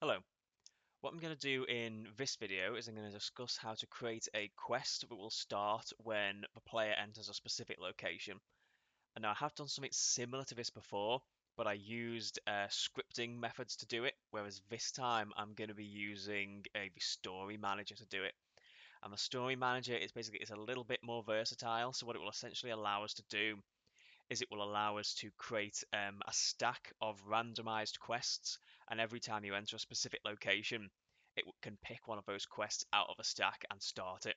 Hello. What I'm going to do in this video is I'm going to discuss how to create a quest that will start when the player enters a specific location. And now I have done something similar to this before, but I used uh, scripting methods to do it, whereas this time I'm going to be using a story manager to do it. And the story manager is basically it's a little bit more versatile. So what it will essentially allow us to do is it will allow us to create um, a stack of randomized quests, and every time you enter a specific location, it can pick one of those quests out of a stack and start it.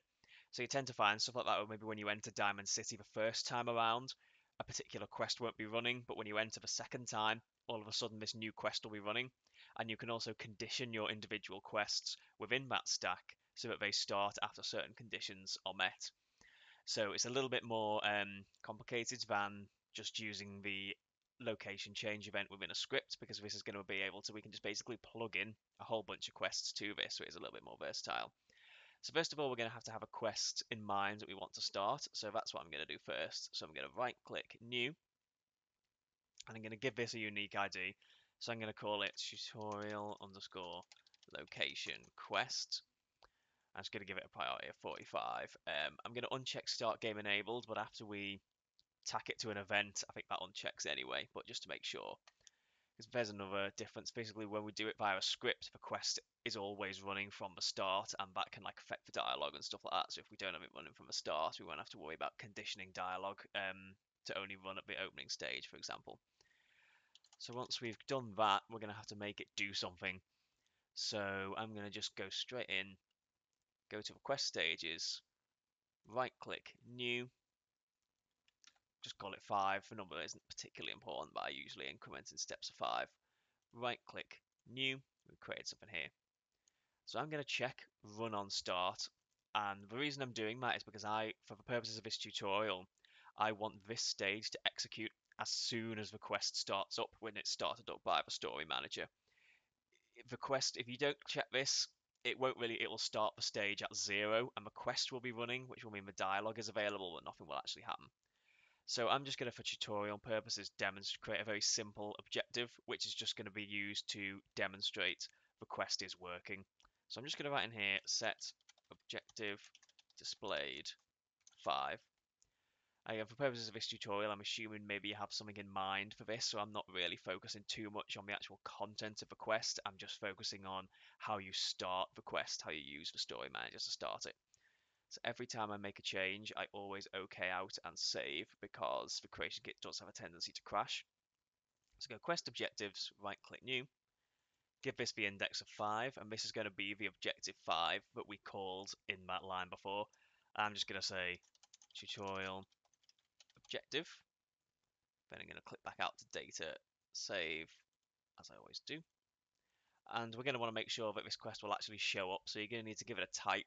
So you tend to find stuff like that, where maybe when you enter Diamond City the first time around, a particular quest won't be running, but when you enter the second time, all of a sudden this new quest will be running. And you can also condition your individual quests within that stack so that they start after certain conditions are met. So it's a little bit more um, complicated than just using the location change event within a script because this is going to be able to, we can just basically plug in a whole bunch of quests to this so it's a little bit more versatile. So first of all, we're going to have to have a quest in mind that we want to start. So that's what I'm going to do first. So I'm going to right click new and I'm going to give this a unique ID. So I'm going to call it tutorial underscore location quest. I'm just going to give it a priority of 45. Um, I'm going to uncheck start game enabled, but after we tack it to an event, I think that unchecks anyway, but just to make sure. Because there's another difference. Basically, when we do it via a script, the quest is always running from the start, and that can like affect the dialogue and stuff like that. So if we don't have it running from the start, we won't have to worry about conditioning dialogue um, to only run at the opening stage, for example. So once we've done that, we're going to have to make it do something. So I'm going to just go straight in, go to the quest stages, right click new, just call it 5. The number isn't particularly important, but I usually increment in steps of 5. Right click, new, we've created something here. So I'm going to check run on start, and the reason I'm doing that is because I, for the purposes of this tutorial, I want this stage to execute as soon as the quest starts up when it's started up by the story manager. The quest, if you don't check this, it won't really, it will start the stage at zero and the quest will be running, which will mean the dialogue is available, but nothing will actually happen. So I'm just going to, for tutorial purposes, demonstrate create a very simple objective, which is just going to be used to demonstrate the quest is working. So I'm just going to write in here, set objective displayed 5. Again, for purposes of this tutorial, I'm assuming maybe you have something in mind for this, so I'm not really focusing too much on the actual content of the quest. I'm just focusing on how you start the quest, how you use the story manager to start it. So every time I make a change, I always OK out and save because the creation kit does have a tendency to crash. So go quest objectives, right click new, give this the index of 5, and this is going to be the objective 5 that we called in that line before. I'm just going to say tutorial objective. Then I'm going to click back out to data, save, as I always do. And we're going to want to make sure that this quest will actually show up. So you're going to need to give it a type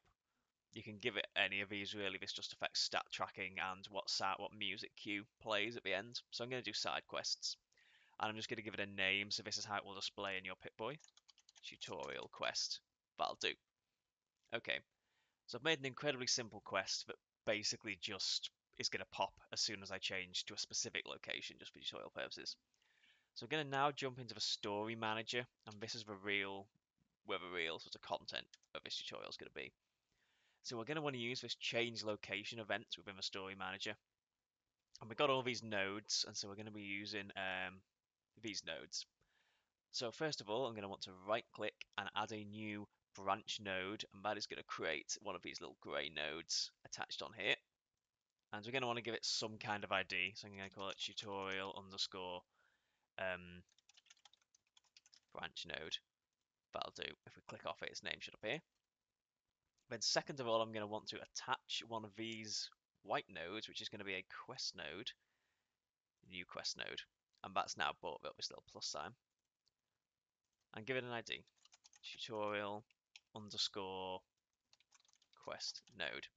you can give it any of these really. This just affects stat tracking and what sat, what music cue plays at the end. So I'm going to do side quests. And I'm just going to give it a name. So this is how it will display in your Pip-Boy. Tutorial quest. That'll do. Okay. So I've made an incredibly simple quest that basically just is going to pop as soon as I change to a specific location just for tutorial purposes. So I'm going to now jump into the story manager and this is the real where the real sort of content of this tutorial is going to be. So we're going to want to use this change location event within the story manager. And we've got all these nodes, and so we're going to be using um, these nodes. So first of all, I'm going to want to right click and add a new branch node, and that is going to create one of these little gray nodes attached on here. And we're going to want to give it some kind of ID, so I'm going to call it tutorial underscore um, branch node. That'll do. If we click off it, its name should appear. Then second of all, I'm going to want to attach one of these white nodes, which is going to be a quest node, new quest node, and that's now bought with this little plus sign, and give it an ID, tutorial underscore quest node.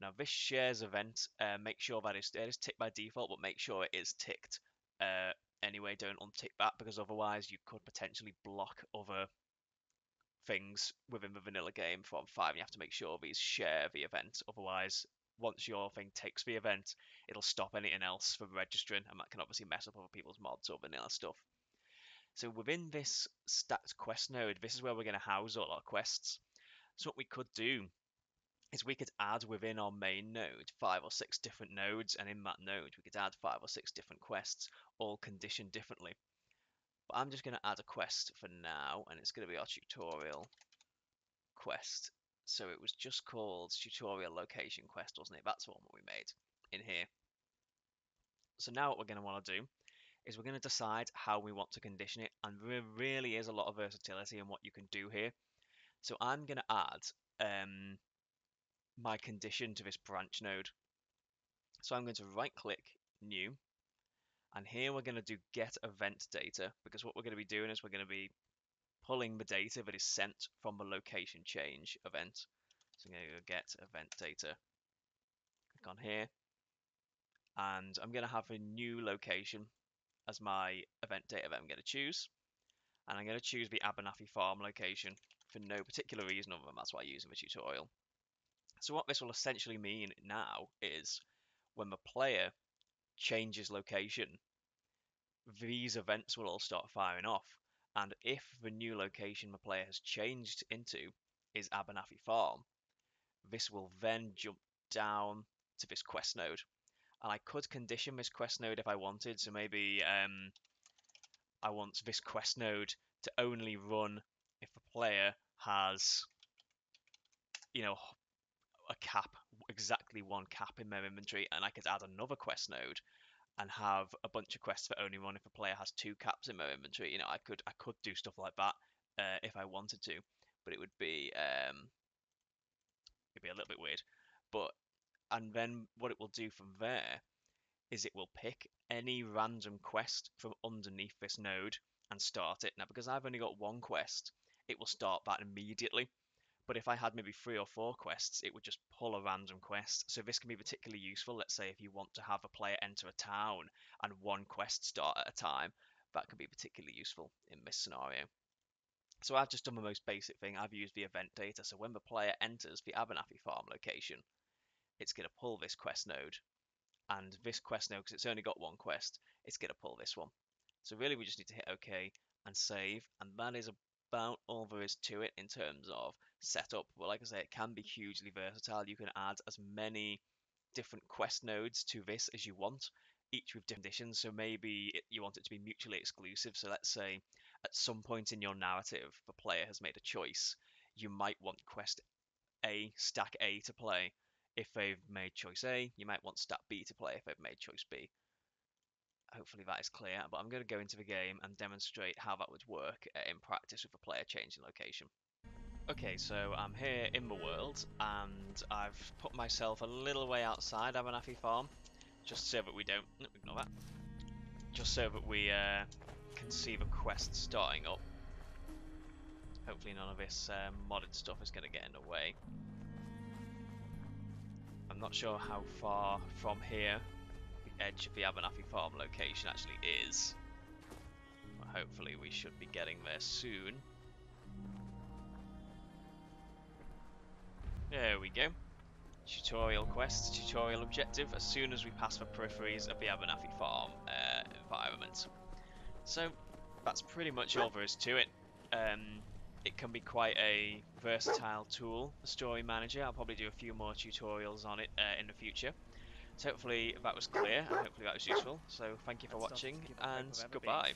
Now this shares event, uh, make sure that is, it is ticked by default, but make sure it is ticked uh, anyway. Don't untick that because otherwise you could potentially block other things within the vanilla game from five. You have to make sure these share the event. Otherwise, once your thing takes the event, it'll stop anything else from registering, and that can obviously mess up other people's mods or vanilla stuff. So within this stacked quest node, this is where we're going to house all our quests. So what we could do is we could add within our main node five or six different nodes, and in that node we could add five or six different quests, all conditioned differently. But I'm just going to add a quest for now, and it's going to be our tutorial quest. So it was just called tutorial location quest, wasn't it? That's the one that we made in here. So now what we're going to want to do is we're going to decide how we want to condition it, and there really is a lot of versatility in what you can do here. So I'm going to add um, my condition to this branch node. So I'm going to right click new and here we're going to do get event data because what we're going to be doing is we're going to be pulling the data that is sent from the location change event. So I'm going to go get event data. Click on here and I'm going to have a new location as my event data that I'm going to choose. And I'm going to choose the Abernathy farm location for no particular reason other than that's why I use in the tutorial. So what this will essentially mean now is when the player changes location, these events will all start firing off. And if the new location the player has changed into is Abernathy Farm, this will then jump down to this quest node. And I could condition this quest node if I wanted. So maybe um, I want this quest node to only run if the player has, you know, a cap, exactly one cap in their inventory, and I could add another quest node and have a bunch of quests for only one if a player has two caps in their inventory. You know, I could I could do stuff like that uh, if I wanted to, but it would be um, it'd be a little bit weird. But and then what it will do from there is it will pick any random quest from underneath this node and start it. Now, because I've only got one quest, it will start that immediately. But if I had maybe three or four quests, it would just pull a random quest. So this can be particularly useful. Let's say if you want to have a player enter a town and one quest start at a time, that can be particularly useful in this scenario. So I've just done the most basic thing. I've used the event data. So when the player enters the Abernathy farm location, it's going to pull this quest node. And this quest node, because it's only got one quest, it's going to pull this one. So really we just need to hit OK and save. And that is about all there is to it in terms of setup. But like I say, it can be hugely versatile. You can add as many different quest nodes to this as you want, each with different conditions. So maybe it, you want it to be mutually exclusive. So let's say at some point in your narrative, the player has made a choice. You might want quest A, stack A to play. If they've made choice A, you might want stack B to play if they've made choice B. Hopefully that is clear, but I'm going to go into the game and demonstrate how that would work uh, in practice with a player changing location. Okay, so I'm here in the world, and I've put myself a little way outside Abernathy Farm, just so that we don't... No, ignore that. Just so that we uh, can see the quest starting up. Hopefully none of this uh, modded stuff is going to get in the way. I'm not sure how far from here the edge of the Abernathy Farm location actually is. But hopefully we should be getting there soon. There we go. Tutorial quest, tutorial objective, as soon as we pass the peripheries of the Abernathy Farm uh, environment. So, that's pretty much all there is to it. Um, it can be quite a versatile tool, the Story Manager. I'll probably do a few more tutorials on it uh, in the future. So hopefully that was clear, and hopefully that was useful. So thank you for watching, and goodbye.